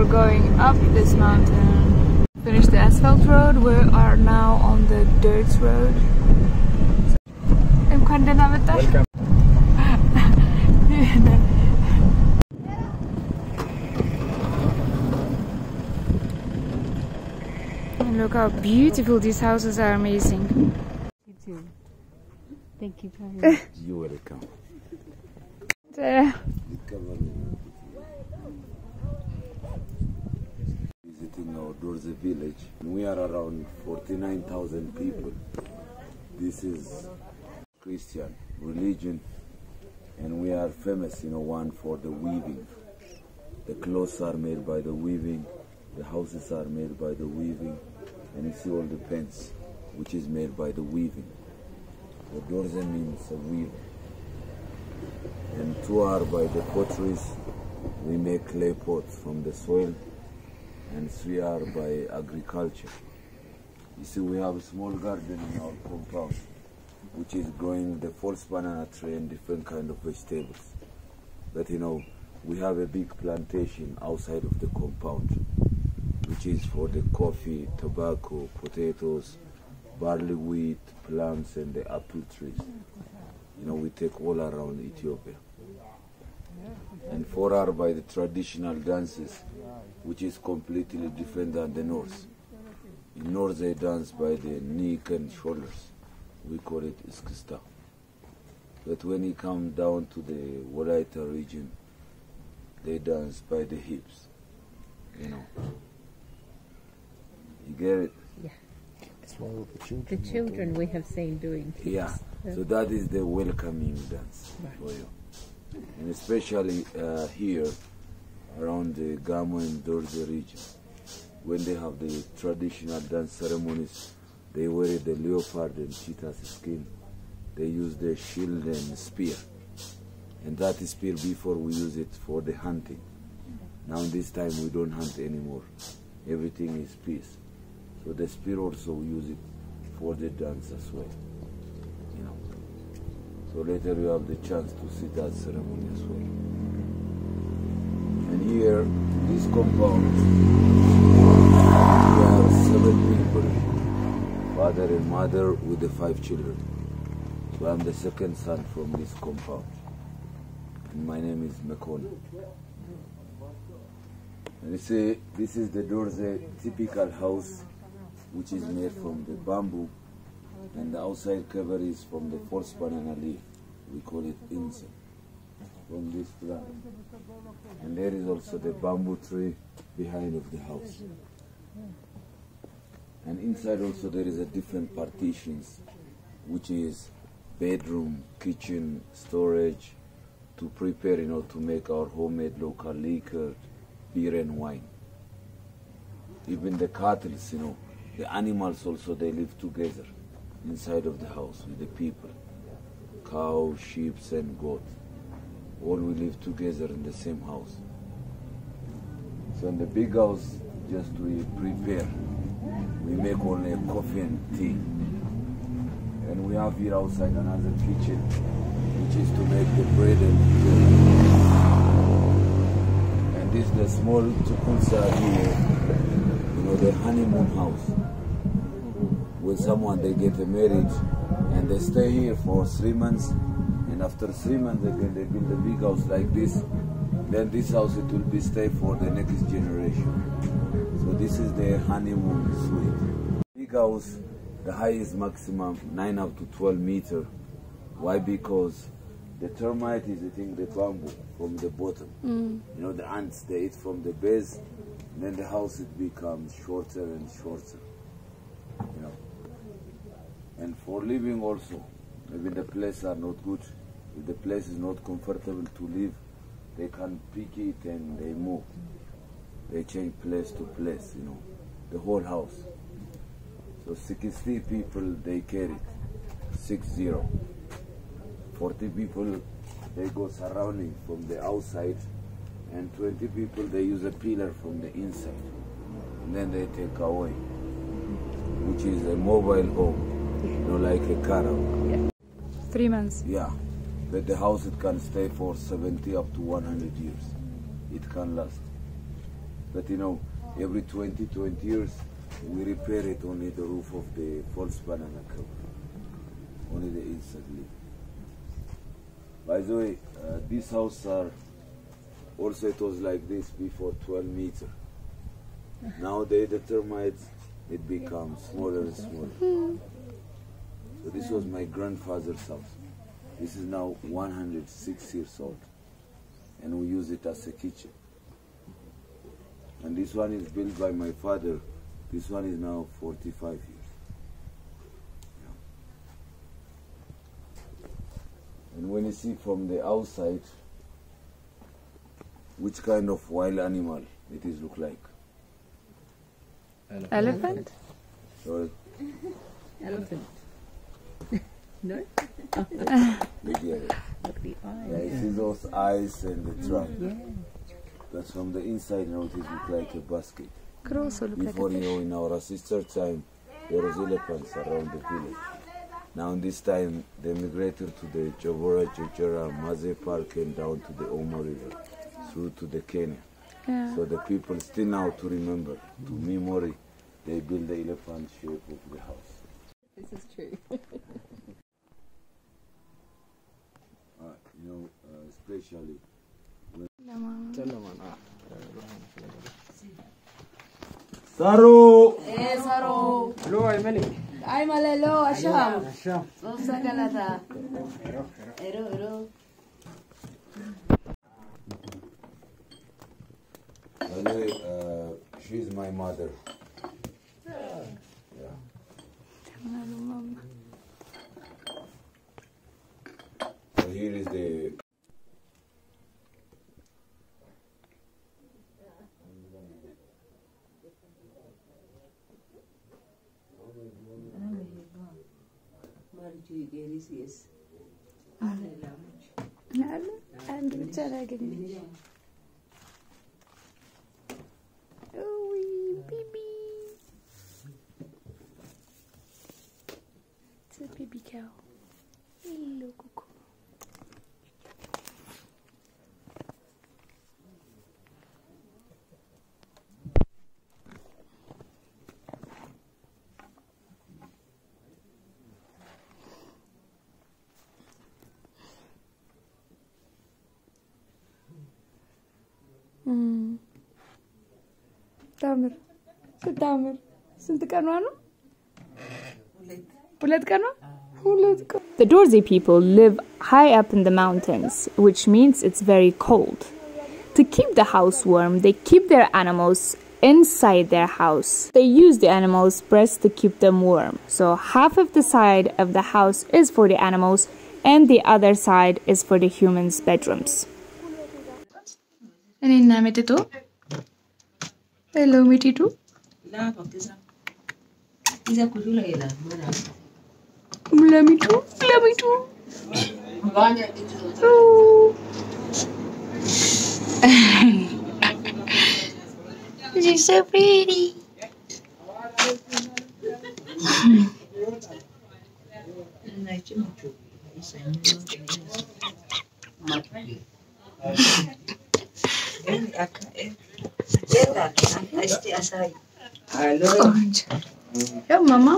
we're going up this mountain. Finished the asphalt road, we are now on the dirt road. Welcome. and look how beautiful these houses are amazing. You too. Thank you very much. You're welcome. Our Dorze village. We are around 49,000 people. This is Christian religion and we are famous, you know, one for the weaving. The clothes are made by the weaving, the houses are made by the weaving, and you see all the pens, which is made by the weaving. The Dorze means a weaver. And two are by the potteries. We make clay pots from the soil, and three are by agriculture. You see, we have a small garden in our compound, which is growing the false banana tree and different kind of vegetables. But you know, we have a big plantation outside of the compound, which is for the coffee, tobacco, potatoes, barley, wheat, plants, and the apple trees. You know, we take all around Ethiopia. And four are by the traditional dances, which is completely different than the north. In north they dance by the neck and shoulders. We call it iskista. But when you come down to the Walaita region, they dance by the hips. You know. You get it? Well, the The children. children we have seen doing. Yeah. So that is the welcoming dance for you. And especially uh, here around the Gamo and Dorze region, when they have the traditional dance ceremonies, they wear the leopard and cheetah's skin. They use the shield and spear. And that spear before we use it for the hunting. Now this time we don't hunt anymore. Everything is peace. So the spear also we use it for the dance as well. You know. So later you have the chance to see that ceremony as well. Here, this compound, we are seven people, father and mother with the five children. So I'm the second son from this compound. And my name is Mekona. And you see, this is the Dorze typical house, which is made from the bamboo, and the outside cover is from the false banana leaf. We call it insa, from this plant. And there is also the bamboo tree behind of the house. And inside also there is a different partitions, which is bedroom, kitchen, storage, to prepare, you know, to make our homemade local liquor, beer and wine. Even the cattle, you know, the animals also, they live together inside of the house with the people. Cow, sheep, and goat. All we live together in the same house. So in the big house, just we prepare. We make only coffee and tea. And we have here outside another kitchen, which is to make the bread and bread. And this is the small tukunsa here, you know, the honeymoon house. When someone they get married and they stay here for three months, and after three months again they build a big house like this. Then this house it will be stay for the next generation. So this is the honeymoon suite. Big house, the highest maximum nine up to twelve meter. Why? Because the termite is eating the bamboo from the bottom. Mm. You know the ants they eat from the base, then the house it becomes shorter and shorter. You know. And for living also, maybe the place are not good. If the place is not comfortable to live, they can pick it and they move. They change place to place, you know, the whole house. So 60 people they carry, six zero. 40 people they go surrounding from the outside, and 20 people they use a pillar from the inside, and then they take away, which is a mobile home, you know, like a caravan. Three months. Yeah, but the house it can stay for 70 up to 100 years. It can last. But you know, every 20, 20 years, we repair it only the roof of the false banana cover, only the inside lip. By the way, uh, these houses are also it was like this before 12 meter. Nowadays the termites it becomes smaller and smaller. So this was my grandfather's house. This is now 106 years old, and we use it as a kitchen. And this one is built by my father. This one is now 45 years. Yeah. And when you see from the outside, which kind of wild animal it is look like? Elephant? So Elephant. No? maybe I- Look the eye. Yeah, you see those eyes and the trunk. Yeah. That's from the inside, you know, it look like a basket. Could also look like Before, a you know, in our sister time, there was elephants around the village. Now, in this time, they migrated to the Jobora, Jojora, Maze Park, and down to the Omo River, through to the Kenya. Yeah. So the people still now to remember, to memory, they build the elephant shape of the house. This is true. Uh, you know, especially Saru! Ay malalo, asyam. Sa galata. Ero, ero. By the way, uh, she's my mother. 再给你 The Dorze people live high up in the mountains, which means it's very cold. To keep the house warm, they keep their animals inside their house. They use the animals' breasts to keep them warm. So half of the side of the house is for the animals and the other side is for the humans' bedrooms. Hello, Mititu. too. Mitu, me too. This oh. is so pretty. ማማ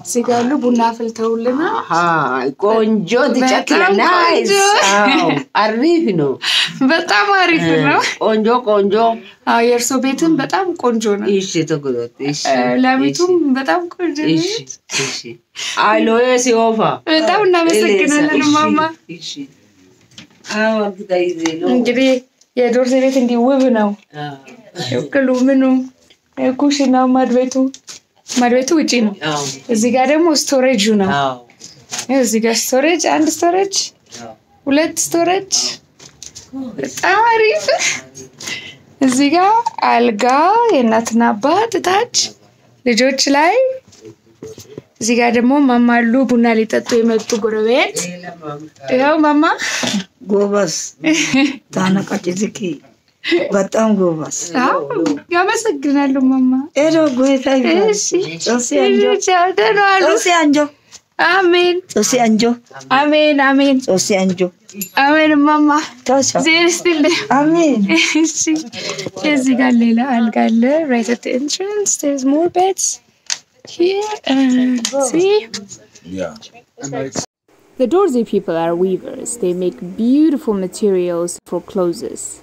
እዚህ ያሉ ቡና አፍልተውልና ቆንጆ ትጨክለ በጣም ናይስ ቆንጆ። አሪፍ ነው በጣም አሪፍ ነው። ቆንጆ ቆንጆ የእርሶ ቤትም በጣም ቆንጆ ነው። እሺ ላሚቱም በጣም ቆንጆ ነች። እሺ ሲወፋ በጣም እናመሰግናለን ማማ። እንግዲህ የዶርዜ ቤት እንዲህ ውብ ነው። ቅሉ ምኑ እ፣ ኩሽናው ማድቤቱ ማድቤቱ ውጪ ነው። እዚህ ጋር ደግሞ ስቶሬጁ ነው። እዚህ ጋር ስቶሬጅ፣ አንድ ስቶሬጅ፣ ሁለት ስቶሬጅ፣ በጣም አሪፍ። እዚህ ጋር አልጋ የእናትና አባት እታች ልጆች ላይ። እዚህ ጋር ደግሞ ማማ አሉ ቡና ሊጠጡ የመጡ ጎረቤት። ያው ማማ ጎበዝ ታነቃጭ ዝቂ በጣም ጎበዝ። ያመሰግናሉ ማማ። ኤዶ ጌታ አንጆ አሜን። ጦሲ አንጆ አሜን አሜን። ጦሲ አንጆ አሜን ማማ ዜር አሜን። እዚህ ጋር ሌላ አልጋ አለ። ራይት ኤንትራንስ ሞር ቤድስ here and see Yeah. The Dorze people are weavers. They make beautiful materials for clothes.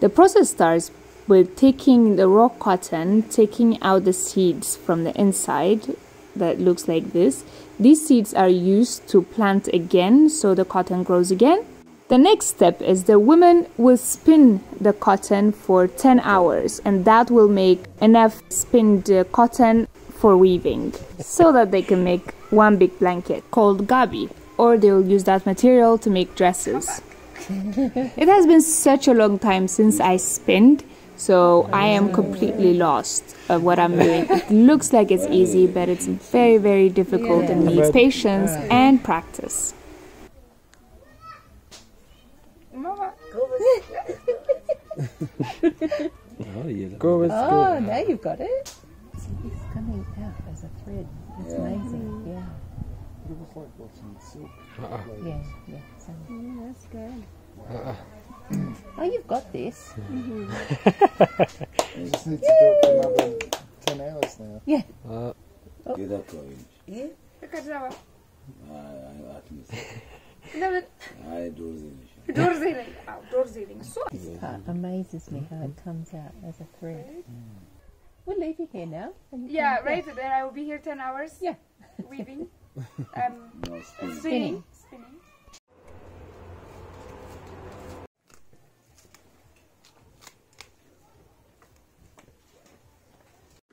The process starts with taking the raw cotton, taking out the seeds from the inside that looks like this. These seeds are used to plant again so the cotton grows again. The next step is the women will spin the cotton for 10 hours and that will make enough spinned uh, cotton for weaving so that they can make one big blanket called gabi or they will use that material to make dresses. it has been such a long time since I spinned so I am completely lost of what I'm doing. It looks like it's easy but it's very very difficult and needs patience and practice. Oh, yeah. Oh, now you've got it. It's coming out as a thread. It's amazing. Mm-hmm. Yeah. Uh-uh. Yeah, yeah. So. Mm, that's good. Uh-uh. Oh, you've got this. Mm-hmm. You just need to do it for another 10 hours now. Uh, oh. Get up, Orange. I, I, at least. I do This part amazes me how it comes out as a thread. We'll leave you here now. and you yeah can- right then I will be here 10 hours Yeah. weaving um No, spin. spinning spinning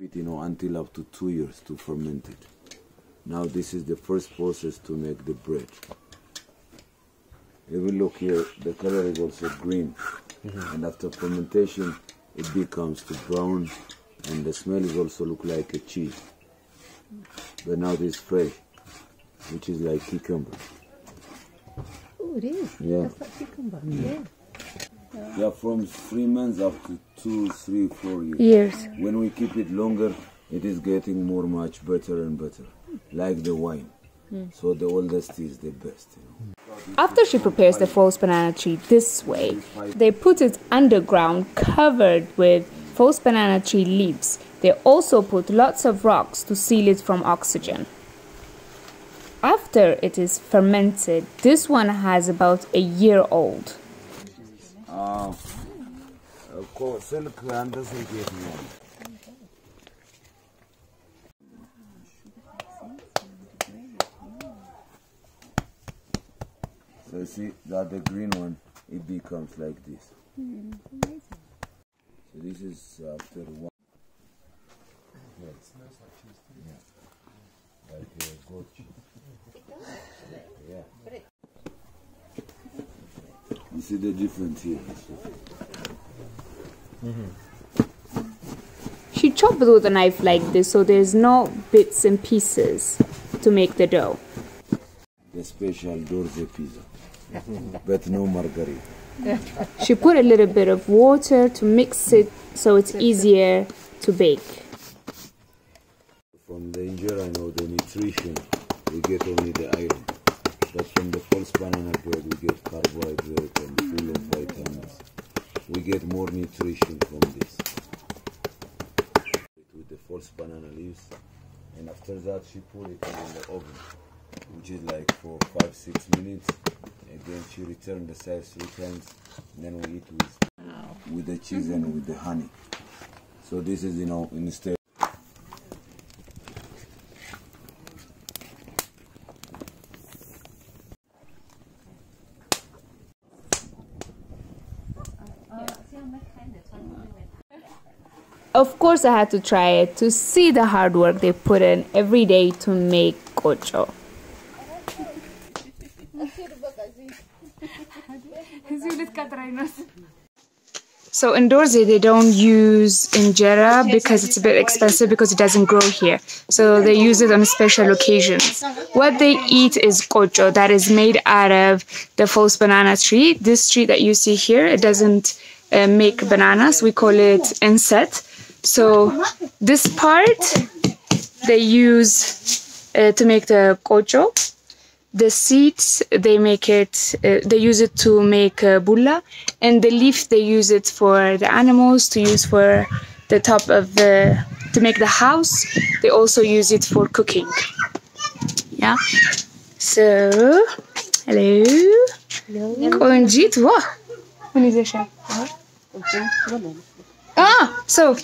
it, you know, until up to two years to ferment it. Now this is the first process to make the bread. If you look here, the color is also green, and after fermentation, it becomes to brown, and the smell is also look like a cheese. But now this fresh, which is like cucumber. Oh, it is. Yeah. That's like cucumber. Mm. Yeah. Yeah, from three months up to two, three, four years. years When we keep it longer, it is getting more much better and better, like the wine. Mm. So the oldest is the best. You know. After she prepares the false banana tree this way, they put it underground covered with false banana tree leaves. They also put lots of rocks to seal it from oxygen. After it is fermented, this one has about a year old. Uh, of course, silk and the silk is more. So you see that the green one, it becomes like this. So this is after one. Yeah, it smells like cheese. Yeah. Like uh, goat cheese. Yeah. You see the difference here. She chopped with a knife like this so there's no bits and pieces to make the dough. The special Dorze pizza, but no margarine. She put a little bit of water to mix it so it's easier to bake. From the injera, I know the nutrition, we get only the iron. But from the false banana bread, we get carbohydrate and full of vitamins. We get more nutrition from this. With the false banana leaves, and after that, she put it in the oven, which is like for five, six minutes. Again, she return the size three times, then we eat with with the cheese and with the honey. So this is, you know, instead. Of course, I had to try it to see the hard work they put in every day to make kocho. So in Dorze, they don't use injera because it's a bit expensive because it doesn't grow here. So they use it on special occasions. What they eat is kocho that is made out of the false banana tree. This tree that you see here, it doesn't uh, make bananas. We call it enset. So this part they use uh, to make the kocho. The seeds they make it, uh, they use it to make uh, bulla, and the leaf they use it for the animals to use for the top of the to make the house. They also use it for cooking. Yeah. So, hello. Hello. كون جيت وا. Pronunciation. Ah, so,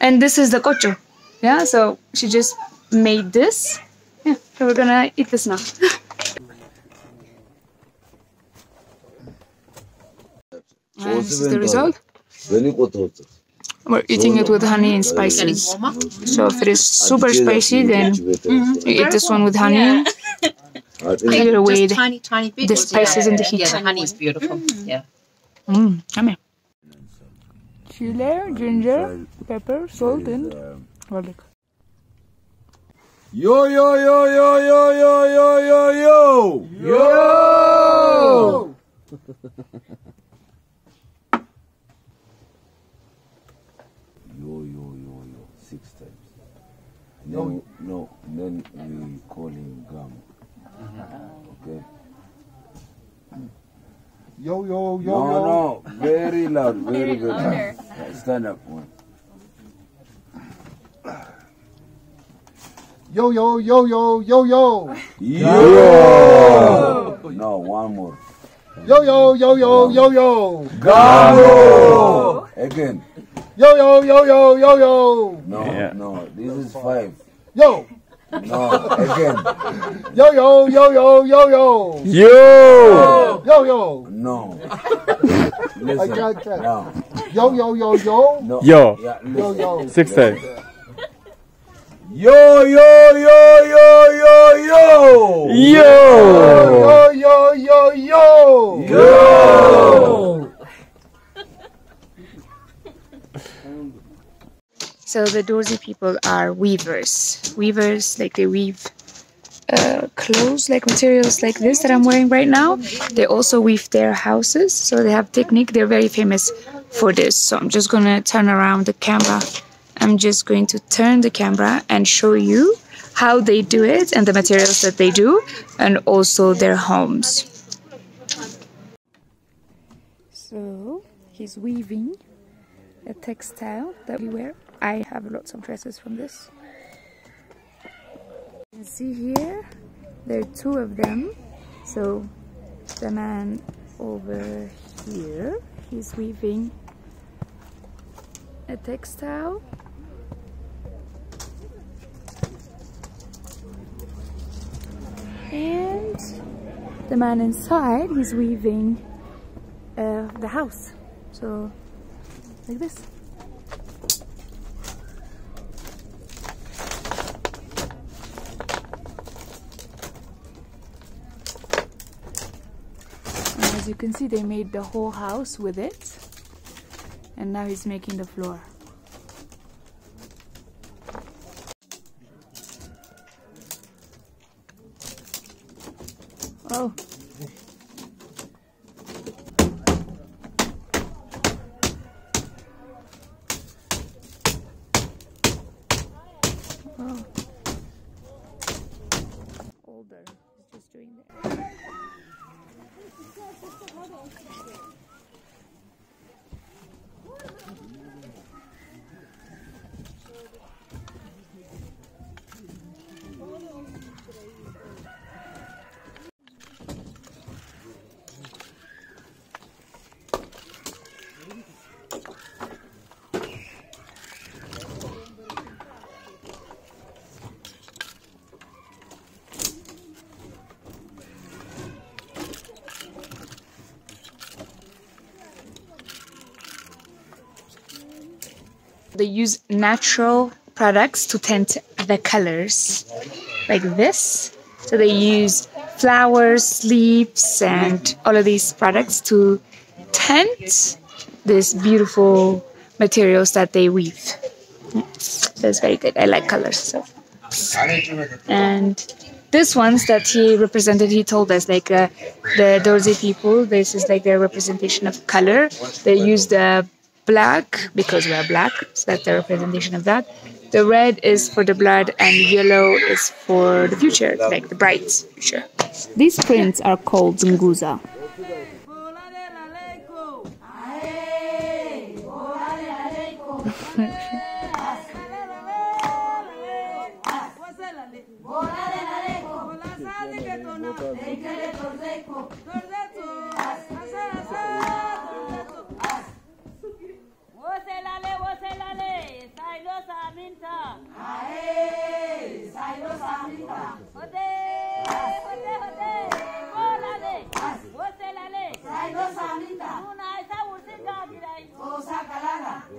and this is the kocho. Yeah, so she just made this. Yeah, so we're gonna eat this now. This is the result. We're eating it with honey and spices. So if it is super spicy, then mm, eat this one with honey. Either way, tiny, tiny bit the spices yeah, and the heat. Yeah, the honey is beautiful. Mm. Yeah. Mm, here. Chile, ginger, pepper, salt, and uh, garlic. Yo yo yo yo yo yo yo yo yo yo! No no. Then we call him Gam. Okay. Yo, yo, yo, No yo. no. Very loud. Very very. Stand up one. Yo, yo, yo, yo, yo, yo. Yo. No one more. Yo, yo, yo, yo, yo, yo. Gamo. Again. Yo, yo, yo, yo, yo, yo. No no. This is five. Yo. No again. Yo, yo, yo, yo, yo, yo. Yo. Yo, yo. No. I Listen. got that. No. Yo, yo, yo, yo. No. Yo. Yeah, Yo, yo. Six times. Yo yo yo yo yo yo. Yo. Yo, yo, yo, yo. Yo. So the Dorze people are weavers. Weavers, like they weave uh, clothes, like materials like this that I'm wearing right now. They also weave their houses. So they have technique. They're very famous for this. So I'm just gonna turn around the camera. I'm just going to turn the camera and show you how they do it and the materials that they do, and also their homes. So he's weaving a textile that we wear. I have lots of dresses from this. You can see here, there are two of them. So the man over here, he's weaving a textile. And the man inside, he's weaving uh, the house. So, like this. You can see, they made the whole house with it. And now he's making the floor. Oh. Oh. Older. He's just doing that. They use natural products to tint the colors, like this. So they use flowers, leaves, and all of these products to tint these beautiful materials that they weave. So it's very good. I like colors. So. And this ones that he represented, he told us like uh, the Dorze people. This is like their representation of color. They use the black because we are black, so that's the representation of that. The red is for the blood, and yellow is for the future, like the bright future. These prints are called Nguza.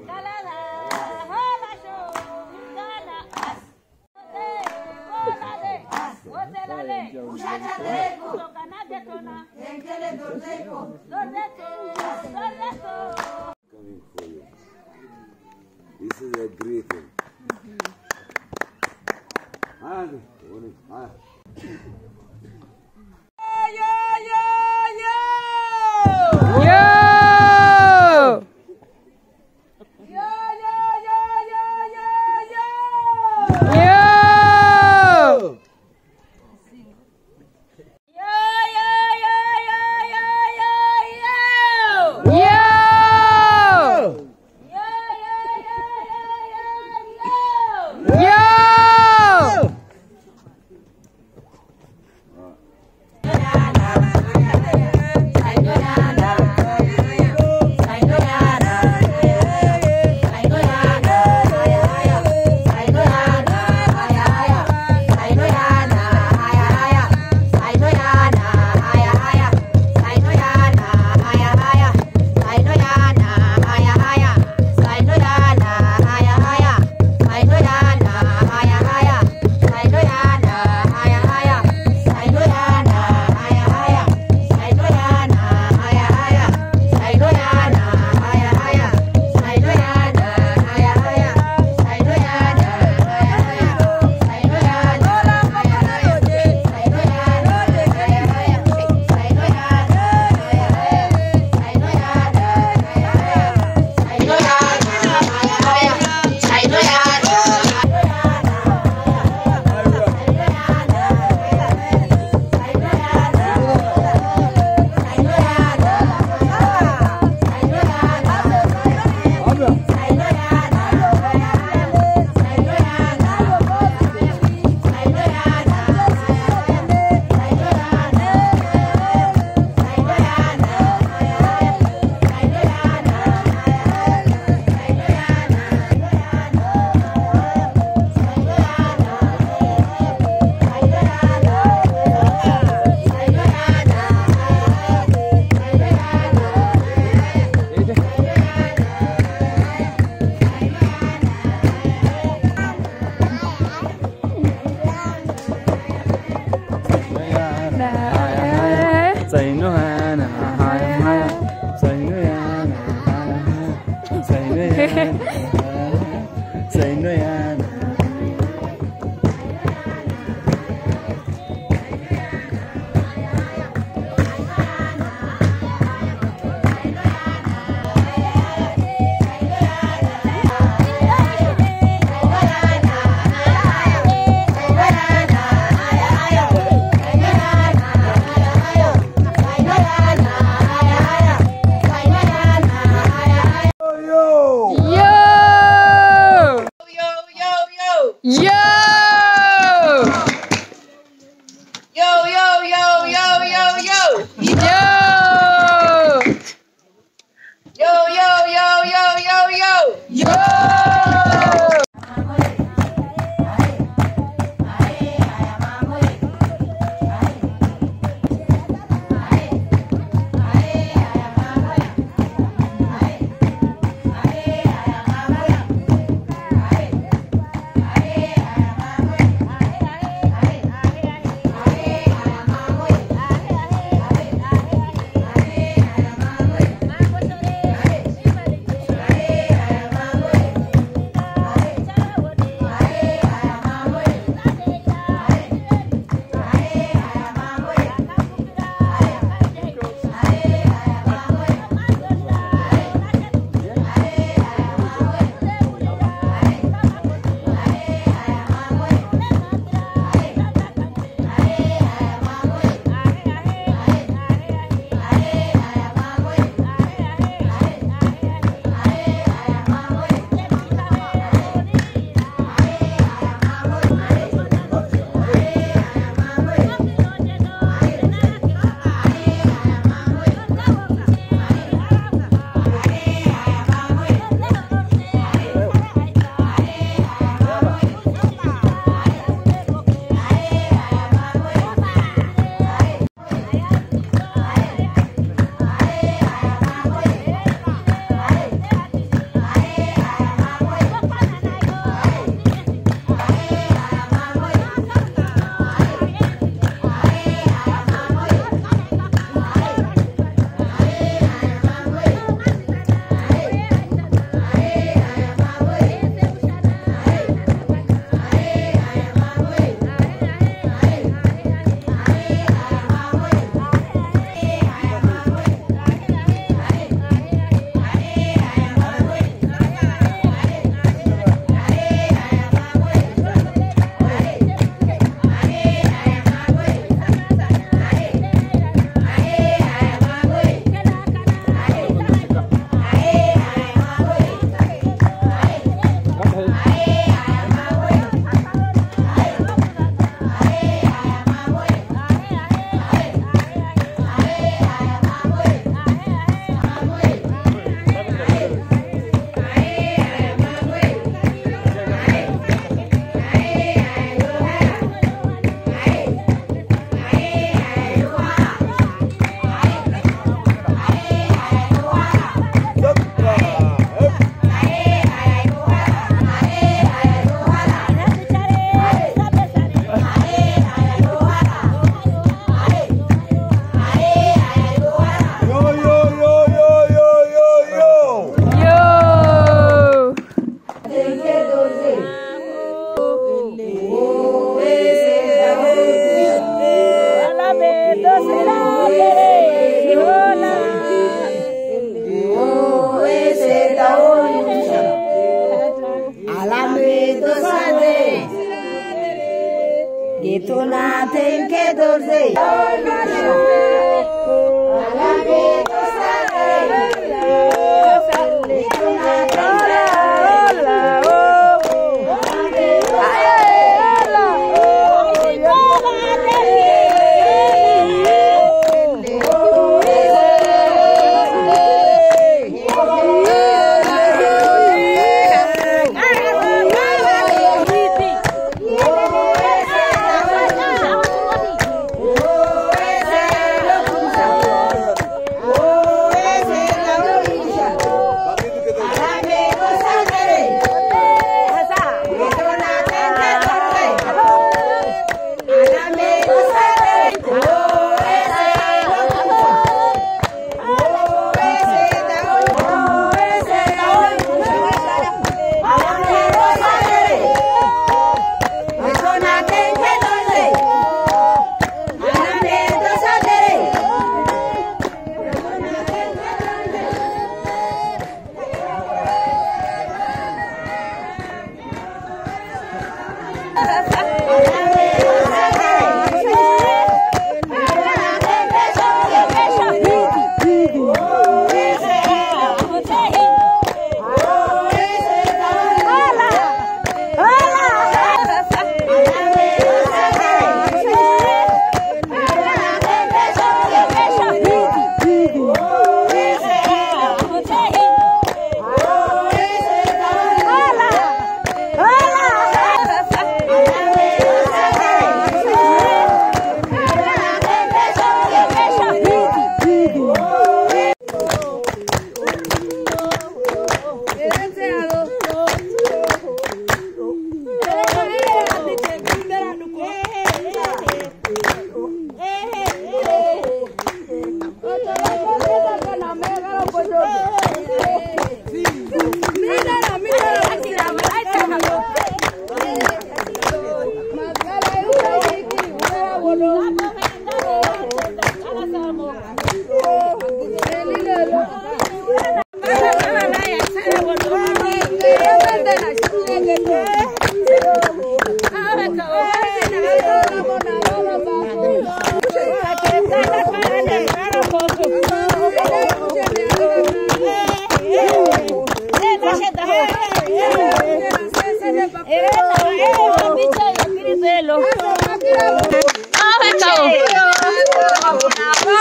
Kalala. Coming for you. This is a greeting. Morning. Ah.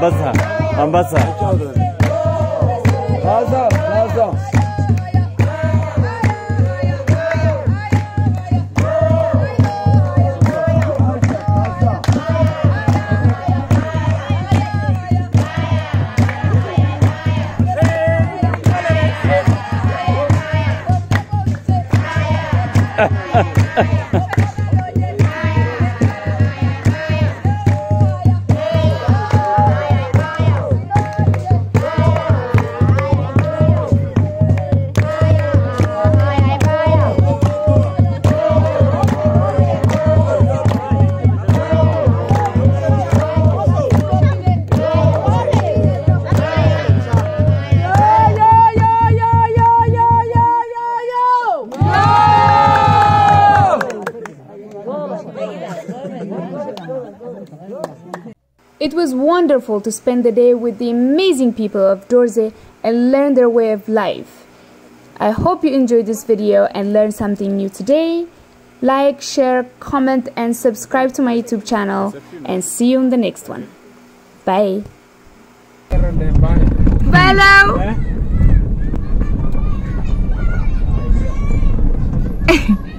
ambasa ambasa ambasa ambasa was wonderful to spend the day with the amazing people of Dorze and learn their way of life. I hope you enjoyed this video and learned something new today. Like, share, comment and subscribe to my YouTube channel and see you in the next one. Bye. Bye now.